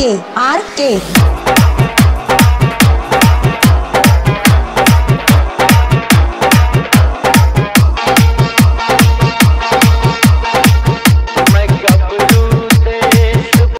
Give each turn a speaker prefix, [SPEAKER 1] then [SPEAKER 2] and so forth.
[SPEAKER 1] के आर के